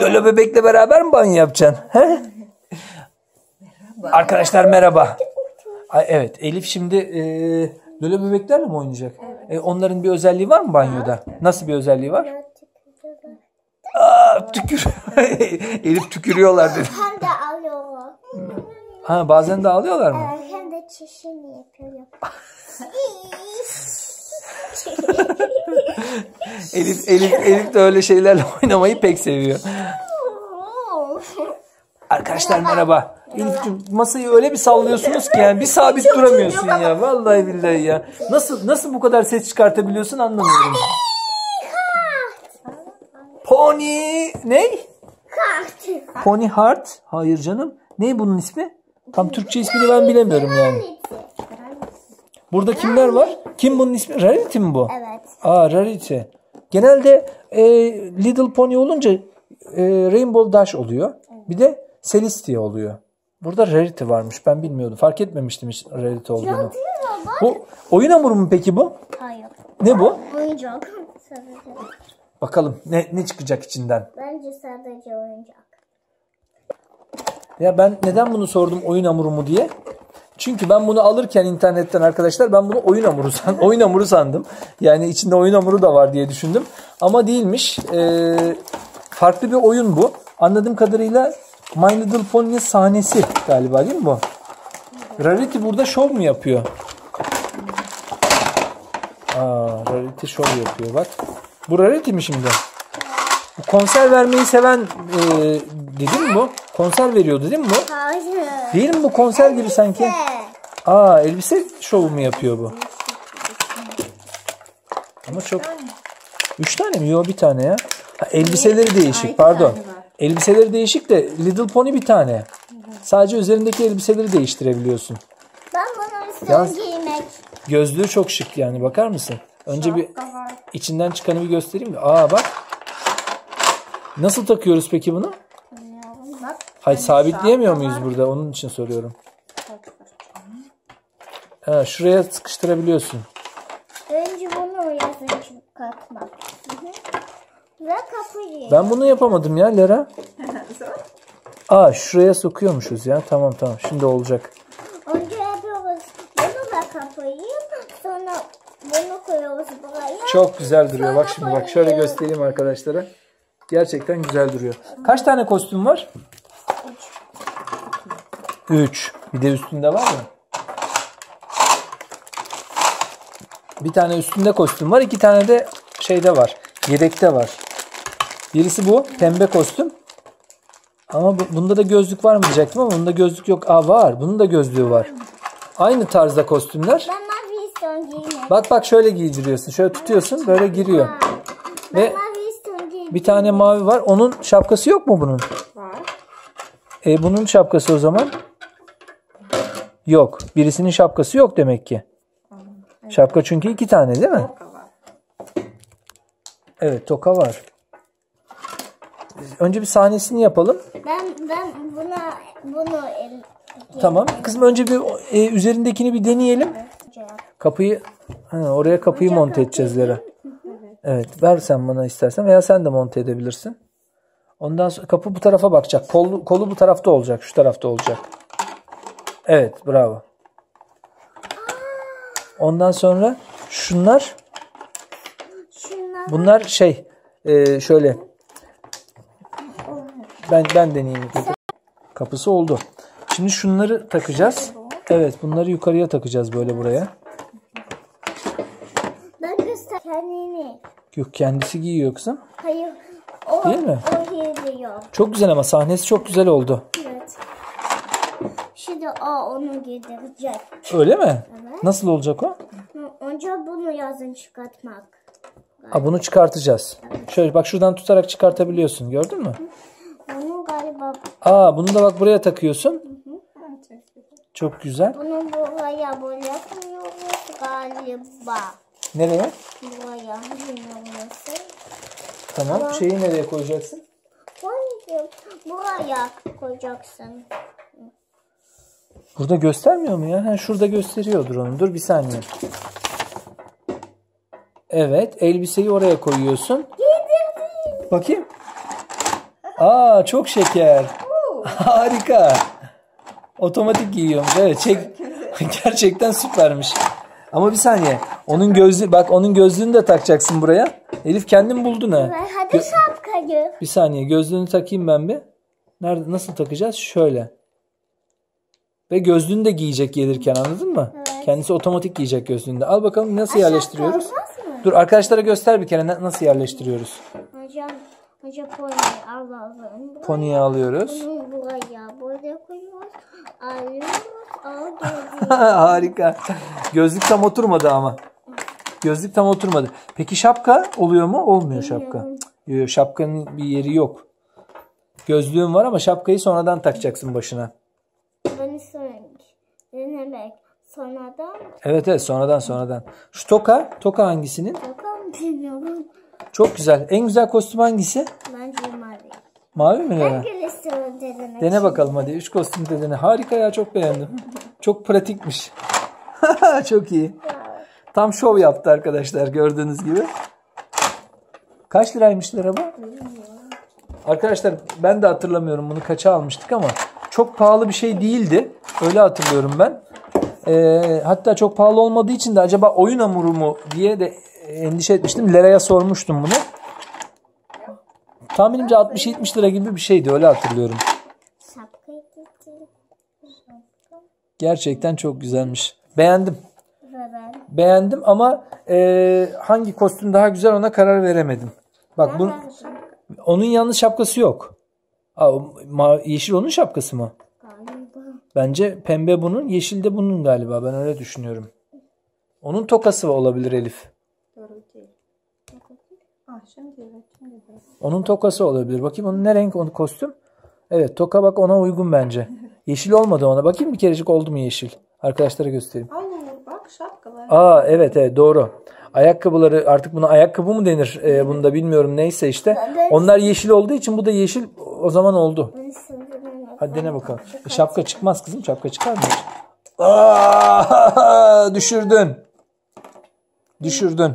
Lolo bebekle beraber mi banyo yapacaksın? He? Arkadaşlar merhaba. Ay, evet Elif şimdi e, Lolo bebeklerle mi oynayacak? E, onların bir özelliği var mı banyoda? Nasıl bir özelliği var? Aa, tükür. Elif tükürüyorlar dedi. Hem de alıyorlar. Ha, bazen de ağlıyorlar mı? Hem de çişini yapıyor. Elif, Elif, Elif de öyle şeylerle oynamayı pek seviyor. Arkadaşlar merhaba. Elif'cim masayı öyle bir sallıyorsunuz ki yani bir sabit duramıyorsun ya. Vallahi billahi ya. Nasıl nasıl bu kadar ses çıkartabiliyorsun anlamıyorum. Pony ne? Kart. Pony Heart? Hayır canım. Ne bunun ismi? Tam Türkçe ismini ben bilemiyorum yani. Burada kimler var? Kim bunun ismi? Rarity mi bu? Evet. Aa Rarity. Genelde e, Little Pony olunca e, Rainbow Dash oluyor. Bir de Celestia oluyor. Burada Rarity varmış. Ben bilmiyordum. Fark etmemiştim hiç Rarity olduğunu. Bu oyun hamuru mu peki bu? Hayır. Ne bu? Oyuncak. Sadece. Bakalım ne, ne çıkacak içinden. Bence sadece oyuncak. Ya ben neden bunu sordum oyun hamuru mu diye? Çünkü ben bunu alırken internetten arkadaşlar ben bunu oyun hamuru san, oyun hamuru sandım. Yani içinde oyun hamuru da var diye düşündüm. Ama değilmiş. Ee, farklı bir oyun bu. Anladığım kadarıyla My Little Pony'nin sahnesi galiba değil mi bu? Rarity burada şov mu yapıyor? Aa, Rarity şov yapıyor bak. Bu Rarity mi şimdi? Bu konser vermeyi seven e, dedi mi bu? Konser veriyordu değil mi bu? Hayır. Değil mi bu konser gibi sanki? Aa elbise şovu mu yapıyor bu? Ama çok... Üç tane mi? Yok bir tane ya. Ha, elbiseleri değişik pardon. Elbiseleri değişik de Little Pony bir tane. Sadece üzerindeki elbiseleri değiştirebiliyorsun. Ben bunu istiyorum giymek. Gözlüğü çok şık yani bakar mısın? Önce bir içinden çıkanı bir göstereyim mi? Aa bak. Nasıl takıyoruz peki bunu? Hayır sabitleyemiyor muyuz burada? Onun için soruyorum. Ha, şuraya sıkıştırabiliyorsun. Önce bunu. Hı hı. Ve kapıyı. Ben bunu yapamadım ya Lera. Aa şuraya sokuyormuşuz ya. Tamam tamam şimdi olacak. Önce yapıyoruz bunu ve kapıyı. Sonra bunu koyuyoruz buraya. Çok güzel duruyor. Bak şimdi bak şöyle göstereyim arkadaşlara. Gerçekten güzel duruyor. Kaç tane kostüm var? 3. Bir de üstünde var mı? Bir tane üstünde kostüm var. iki tane de şeyde var. Yedekte var. Birisi bu. Pembe kostüm. Ama bu- bunda da gözlük var mı diyecektim ama bunda gözlük yok. Aa var. Bunun da gözlüğü var. Aynı tarzda kostümler. Ben mavi istiyorum giymek. Bak bak şöyle giydiriyorsun. Şöyle tutuyorsun böyle giriyor. Ben Ve mavi istiyorum giymek. bir tane mavi var. Onun şapkası yok mu bunun? Var. E bunun şapkası o zaman? Yok. Birisinin şapkası yok demek ki. Şapka çünkü iki tane değil mi? Toka var. Evet toka var. Önce bir sahnesini yapalım. Ben ben buna bunu el, Tamam. Kızım önce bir e, üzerindekini bir deneyelim. Kapıyı ha, oraya kapıyı monte edeceğiz Lera. Evet ver sen bana istersen veya sen de monte edebilirsin. Ondan sonra kapı bu tarafa bakacak. Kolu, kolu bu tarafta olacak. Şu tarafta olacak. Evet bravo. Ondan sonra şunlar bunlar şey e, şöyle ben ben deneyeyim. Kapısı oldu. Şimdi şunları takacağız. Evet bunları yukarıya takacağız böyle buraya. ben göster kendini. Yok kendisi giyiyor kızım. Hayır. O, Değil mi? O giyiyor. Çok güzel ama sahnesi çok güzel oldu. Evet. Şimdi o onu giydirecek. Öyle mi? Evet. Nasıl olacak o? Önce bunu yazın çıkartmak. Ha, bunu çıkartacağız. Şöyle bak şuradan tutarak çıkartabiliyorsun. Gördün mü? Bunu galiba Aa bunu da bak buraya takıyorsun. Çok güzel. bunu buraya böyle koyuyoruz galiba. Nereye? Buraya. Tamam. Şeyi nereye koyacaksın? Buraya koyacaksın. Burada göstermiyor mu ya? Ha, şurada gösteriyordur onu. Dur bir saniye. Evet. Elbiseyi oraya koyuyorsun. Bakayım. Aa çok şeker. Harika. Otomatik giyiyormuş. Evet çek. Gerçekten süpermiş. Ama bir saniye. Onun gözlüğü bak onun gözlüğünü de takacaksın buraya. Elif kendin buldun ha. Hadi şapkayı. Bir saniye gözlüğünü takayım ben bir. Nerede nasıl takacağız? Şöyle. Ve gözlüğünü de giyecek gelirken anladın mı? Kendisi otomatik giyecek gözlüğünü de. Al bakalım nasıl yerleştiriyoruz? Olmaz mı? Dur arkadaşlara göster bir kere na- nasıl yerleştiriyoruz. Hocam, hocam pony alalım. Pony'yi alıyoruz. Bunu buraya böyle koyuyoruz. Alıyoruz. Alıyoruz. Harika. Gözlük tam oturmadı ama. Gözlük tam oturmadı. Peki şapka oluyor mu? Olmuyor şapka. Yok şapkanın bir yeri yok. Gözlüğün var ama şapkayı sonradan takacaksın başına. Denemek. Sonradan Evet evet sonradan sonradan. Şu toka, toka hangisinin? bakalım bilmiyorum. Çok güzel. En güzel kostüm hangisi? Bence mavi. Mavi mi Lara? Hangisi denemek? Dene bakalım hadi. Üç kostüm de dene. Harika ya çok beğendim. Çok pratikmiş. çok iyi. Tam şov yaptı arkadaşlar gördüğünüz gibi. Kaç liraymış lira bu? Arkadaşlar ben de hatırlamıyorum bunu kaça almıştık ama çok pahalı bir şey değildi. Öyle hatırlıyorum ben. Ee, hatta çok pahalı olmadığı için de acaba oyun hamuru mu diye de endişe etmiştim. Lera'ya sormuştum bunu. Tahminimce 60-70 lira gibi bir şeydi öyle hatırlıyorum. Gerçekten çok güzelmiş. Beğendim. Beğendim ama e, hangi kostüm daha güzel ona karar veremedim. Bak bu, onun yalnız şapkası yok. Aa, yeşil onun şapkası mı? Bence pembe bunun, yeşil de bunun galiba. Ben öyle düşünüyorum. Onun tokası olabilir Elif. Ah. Onun tokası olabilir. Bakayım onun ne renk onun kostüm? Evet toka bak ona uygun bence. Yeşil olmadı ona. Bakayım bir kerecik oldu mu yeşil? Arkadaşlara göstereyim. Uğur bak şapkalar. Aa evet evet doğru. Ayakkabıları artık buna ayakkabı mı denir? Ee, bunu da bilmiyorum neyse işte. Onlar yeşil olduğu için bu da yeşil o zaman oldu. Hadi dene bakalım. E, şapka çıkmaz kızım. Şapka çıkar mı? Aa, düşürdün. Düşürdün.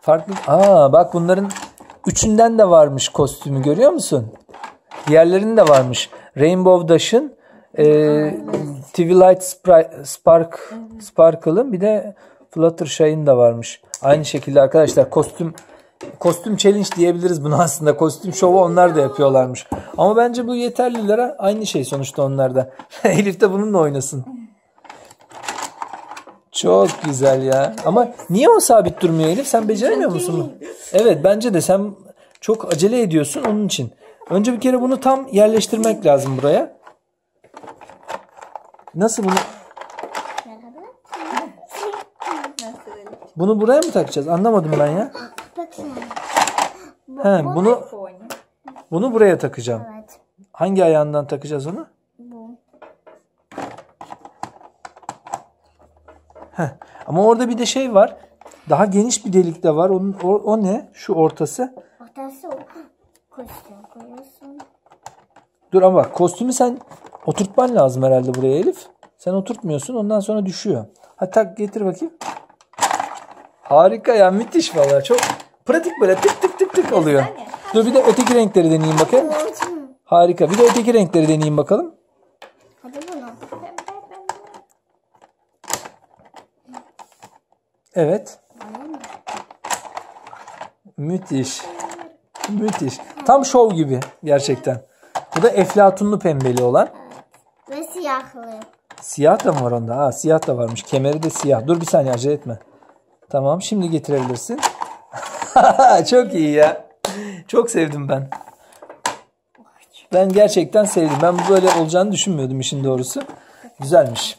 Farklı. Aa bak bunların üçünden de varmış kostümü görüyor musun? Diğerlerinin de varmış. Rainbow Dash'ın e, Twilight Spri- Spark Sparkle'ın bir de Fluttershy'ın da varmış. Aynı şekilde arkadaşlar kostüm kostüm challenge diyebiliriz buna aslında. Kostüm şovu onlar da yapıyorlarmış. Ama bence bu yeterlilere aynı şey sonuçta onlar da. Elif de bununla oynasın. Çok güzel ya. Ama niye o sabit durmuyor Elif? Sen beceremiyor musun? bunu? Evet bence de sen çok acele ediyorsun onun için. Önce bir kere bunu tam yerleştirmek lazım buraya. Nasıl bunu? Bunu buraya mı takacağız? Anlamadım ben ya. Bak sen. He, bunu Pony. bunu buraya takacağım. Evet. Hangi ayağından takacağız onu? Bu. Heh. Ama orada bir de şey var. Daha geniş bir delik de var. Onun, o, o ne? Şu ortası. Ortası o. Kostüm koyuyorsun. Dur ama bak kostümü sen oturtman lazım herhalde buraya Elif. Sen oturtmuyorsun ondan sonra düşüyor. Hatta getir bakayım. Harika ya müthiş valla çok pratik böyle tık tık tık tık oluyor. Dur bir de öteki renkleri deneyeyim bakayım. Harika bir de öteki renkleri deneyeyim bakalım. Evet. Müthiş. Müthiş. Tam şov gibi gerçekten. Bu da eflatunlu pembeli olan. Ve siyahlı. Siyah da mı var onda? Ha, siyah da varmış. Kemeri de siyah. Dur bir saniye acele etme. Tamam şimdi getirebilirsin. Çok iyi ya. Çok sevdim ben. Ben gerçekten sevdim. Ben böyle olacağını düşünmüyordum işin doğrusu. Güzelmiş.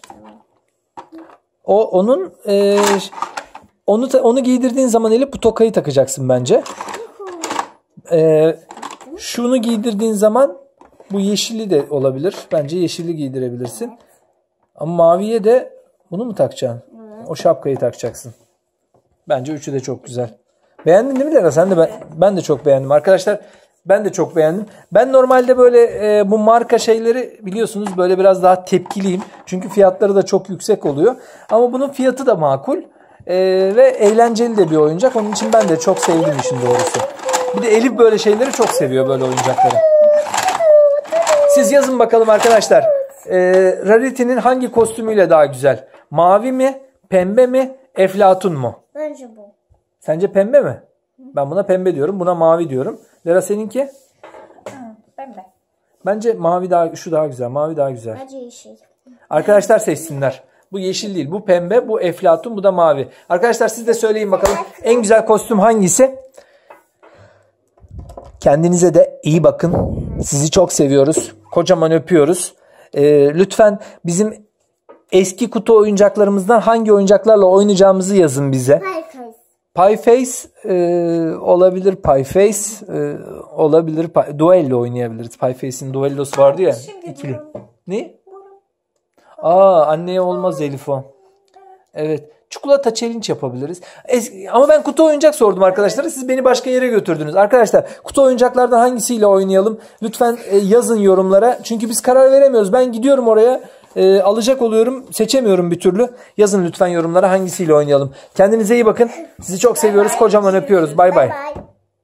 O onun e, onu onu giydirdiğin zaman Elif bu tokayı takacaksın bence. E, şunu giydirdiğin zaman bu yeşili de olabilir. Bence yeşili giydirebilirsin. Ama maviye de bunu mu takacaksın? O şapkayı takacaksın. Bence üçü de çok güzel. Beğendin değil mi Lera? Sen de ben, ben de çok beğendim. Arkadaşlar ben de çok beğendim. Ben normalde böyle e, bu marka şeyleri biliyorsunuz böyle biraz daha tepkiliyim. Çünkü fiyatları da çok yüksek oluyor. Ama bunun fiyatı da makul. Ee, ve eğlenceli de bir oyuncak. Onun için ben de çok sevdim işin doğrusu. Bir de Elif böyle şeyleri çok seviyor böyle oyuncakları. Siz yazın bakalım arkadaşlar. Ee, Rarity'nin hangi kostümüyle daha güzel? Mavi mi? Pembe mi? Eflatun mu? Bence bu. Sence pembe mi? Ben buna pembe diyorum. Buna mavi diyorum. Lera seninki? Pembe. Bence mavi daha şu daha güzel. Mavi daha güzel. Bence yeşil. Arkadaşlar seçsinler. Bu yeşil değil. Bu pembe, bu eflatun, bu da mavi. Arkadaşlar siz de söyleyin bakalım. En güzel kostüm hangisi? Kendinize de iyi bakın. Sizi çok seviyoruz. Kocaman öpüyoruz. Ee, lütfen bizim eski kutu oyuncaklarımızdan hangi oyuncaklarla oynayacağımızı yazın bize. Herkes. Pie Face e, olabilir. Pie Face e, olabilir. Pie, duello oynayabiliriz. Pie Face'in duellosu vardı ya. Şimdi ikili. Ne? Aa anneye olmaz Elif o. Evet. Çikolata challenge yapabiliriz. Es- ama ben kutu oyuncak sordum arkadaşlar. Siz beni başka yere götürdünüz. Arkadaşlar kutu oyuncaklardan hangisiyle oynayalım? Lütfen e, yazın yorumlara. Çünkü biz karar veremiyoruz. Ben gidiyorum oraya. E, alacak oluyorum. Seçemiyorum bir türlü. Yazın lütfen yorumlara hangisiyle oynayalım. Kendinize iyi bakın. Sizi çok seviyoruz. Kocaman öpüyoruz. Bay bay.